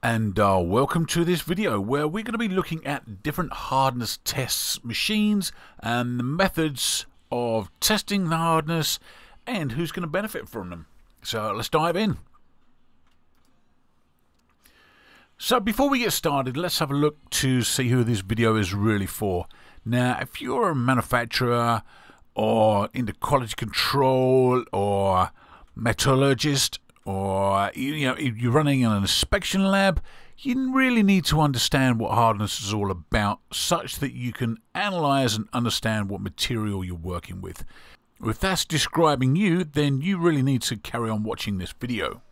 And uh, welcome to this video where we're going to be looking at different hardness tests machines and the methods of testing the hardness and who's going to benefit from them. So let's dive in. So before we get started, let's have a look to see who this video is really for. Now, if you're a manufacturer or into quality control or metallurgist or you know you're running an inspection lab, you really need to understand what hardness is all about, such that you can analyze and understand what material you're working with. If that's describing you, then you really need to carry on watching this video.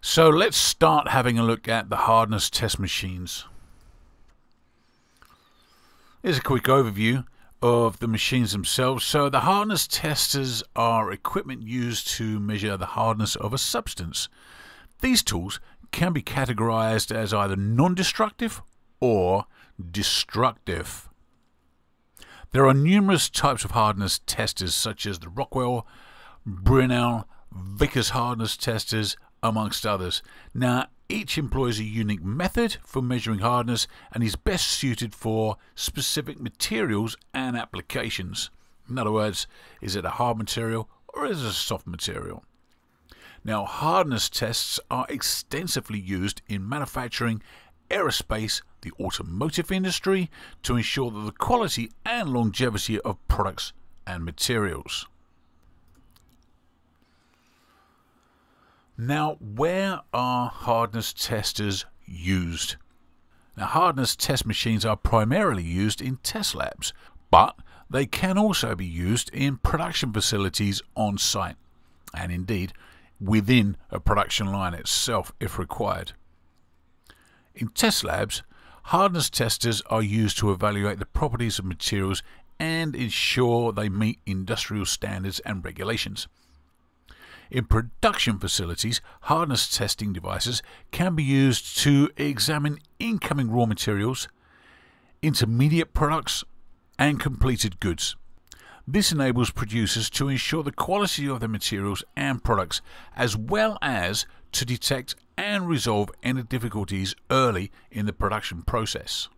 So let's start having a look at the hardness test machines. Here's a quick overview of the machines themselves. So the hardness testers are equipment used to measure the hardness of a substance. These tools can be categorized as either non-destructive or destructive. There are numerous types of hardness testers such as the Rockwell, Brinell, Vickers hardness testers, amongst others. Now, each employs a unique method for measuring hardness and is best suited for specific materials and applications. In other words, is it a hard material or is it a soft material? Now, hardness tests are extensively used in manufacturing, aerospace, the automotive industry to ensure that the quality and longevity of products and materials. Now, where are hardness testers used? Now, hardness test machines are primarily used in test labs, but they can also be used in production facilities on site, and indeed within a production line itself if required. In test labs, hardness testers are used to evaluate the properties of materials and ensure they meet industrial standards and regulations. In production facilities, hardness testing devices can be used to examine incoming raw materials, intermediate products, and completed goods. This enables producers to ensure the quality of their materials and products, as well as to detect and resolve any difficulties early in the production process.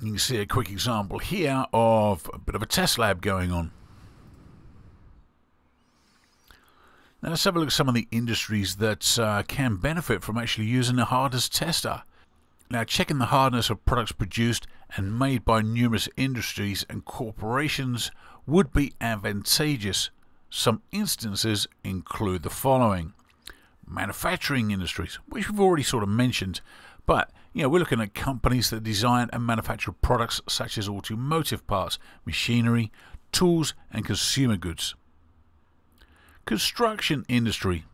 You can see a quick example here of a bit of a test lab going on. Now let's have a look at some of the industries that uh, can benefit from actually using a hardness tester. Now checking the hardness of products produced and made by numerous industries and corporations would be advantageous. Some instances include the following. Manufacturing industries, which we've already sort of mentioned, but you know, we're looking at companies that design and manufacture products such as automotive parts, machinery, tools, and consumer goods. Construction industry.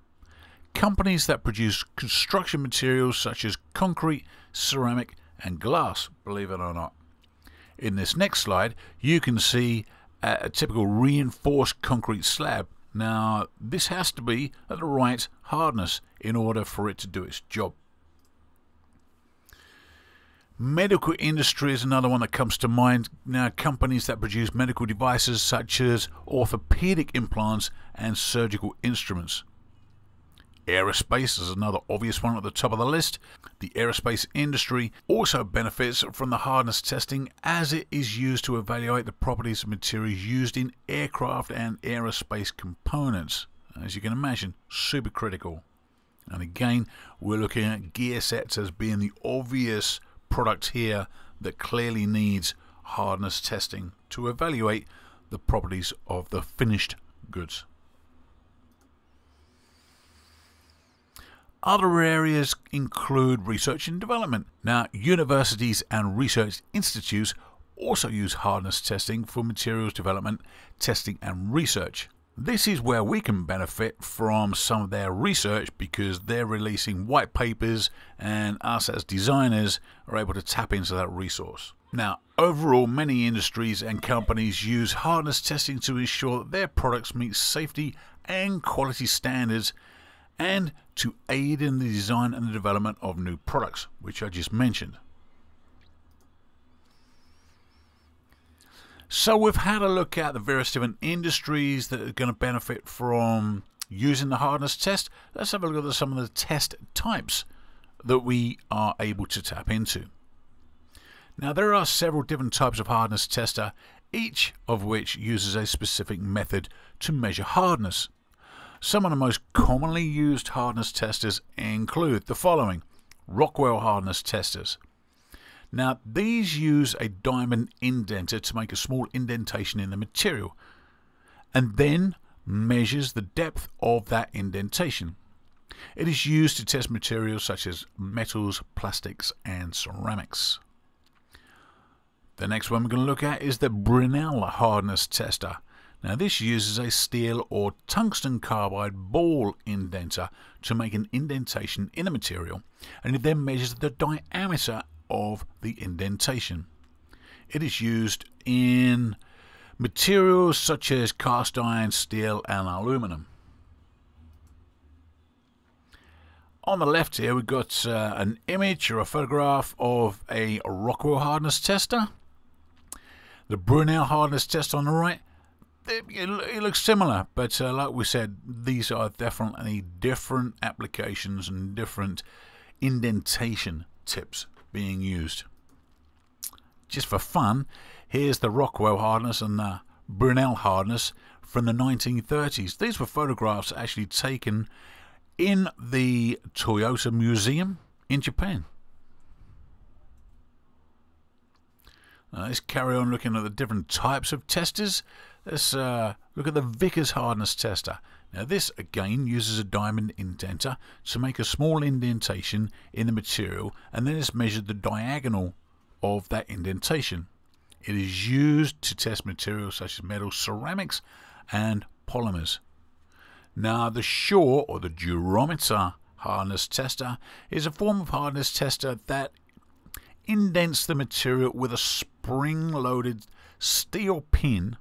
Companies that produce construction materials such as concrete, ceramic, and glass, believe it or not. In this next slide, you can see a typical reinforced concrete slab. Now, this has to be at the right hardness in order for it to do its job. Medical industry is another one that comes to mind. Now, companies that produce medical devices such as orthopedic implants and surgical instruments. Aerospace is another obvious one at the top of the list. The aerospace industry also benefits from the hardness testing as it is used to evaluate the properties of materials used in aircraft and aerospace components. As you can imagine, super critical. And again, we're looking at gear sets as being the obvious product here that clearly needs hardness testing to evaluate the properties of the finished goods. Other areas include research and development. Now, universities and research institutes also use hardness testing for materials development, testing, and research. This is where we can benefit from some of their research because they're releasing white papers and us as designers are able to tap into that resource. Now, overall, many industries and companies use hardness testing to ensure that their products meet safety and quality standards and to aid in the design and the development of new products, which I just mentioned. So we've had a look at the various different industries that are going to benefit from using the hardness test. Let's have a look at some of the test types that we are able to tap into. Now there are several different types of hardness tester, each of which uses a specific method to measure hardness. Some of the most commonly used hardness testers include the following Rockwell hardness testers. Now, these use a diamond indenter to make a small indentation in the material and then measures the depth of that indentation. It is used to test materials such as metals, plastics, and ceramics. The next one we're going to look at is the Brinell hardness tester. Now this uses a steel or tungsten carbide ball indenter to make an indentation in a material and it then measures the diameter of the indentation. It is used in materials such as cast iron, steel and aluminum. On the left here we've got uh, an image or a photograph of a Rockwell hardness tester. The Brinell hardness test on the right it, it, looks similar, but uh, like we said, these are definitely different applications and different indentation tips being used. Just for fun, here's the Rockwell hardness and the Brinell hardness from the 1930s. These were photographs actually taken in the Toyota Museum in Japan. Let's carry on looking at the different types of testers. Let's uh, look at the Vickers hardness tester. Now this again uses a diamond indenter to make a small indentation in the material and then it's measured the diagonal of that indentation. It is used to test materials such as metal, ceramics and polymers. Now the Shore or the durometer hardness tester is a form of hardness tester that indents the material with a spring-loaded steel pin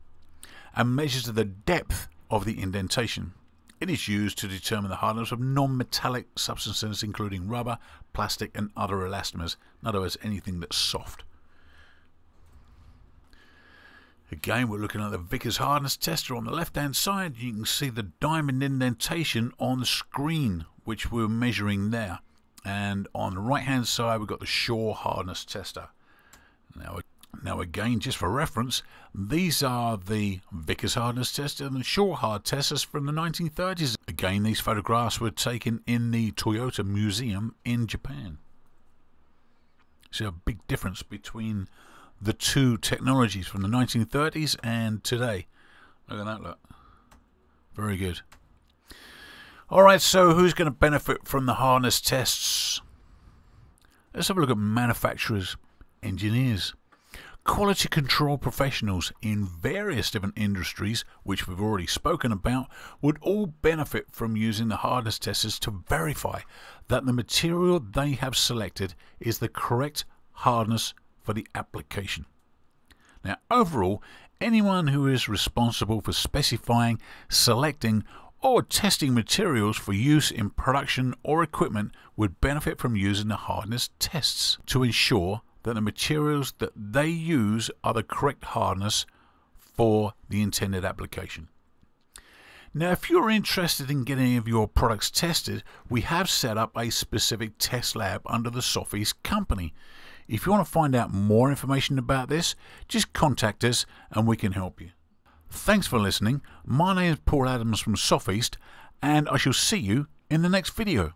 and measures the depth of the indentation. It is used to determine the hardness of non-metallic substances including rubber, plastic and other elastomers, in other words anything that's soft. Again, we're looking at the Vickers hardness tester on the left hand side. You can see the diamond indentation on the screen, which we're measuring there. And on the right hand side, we've got the Shore hardness tester. Now, now again, just for reference, these are the Vickers hardness test and the Shore hard testers from the 1930s. Again, these photographs were taken in the Toyota Museum in Japan. See a big difference between the two technologies from the 1930s and today. Look at that, look. Very good. Alright, so who's going to benefit from the harness tests? Let's have a look at manufacturers, engineers, quality control professionals in various different industries, which we've already spoken about, would all benefit from using the hardness testers to verify that the material they have selected is the correct hardness for the application. Now, overall, anyone who is responsible for specifying, selecting, or testing materials for use in production or equipment would benefit from using the hardness tests to ensure that the materials that they use are the correct hardness for the intended application. Now, if you're interested in getting any of your products tested, we have set up a specific test lab under the Sofeast company. If you want to find out more information about this, just contact us and we can help you. Thanks for listening. My name is Paul Adams from Sofeast, and I shall see you in the next video.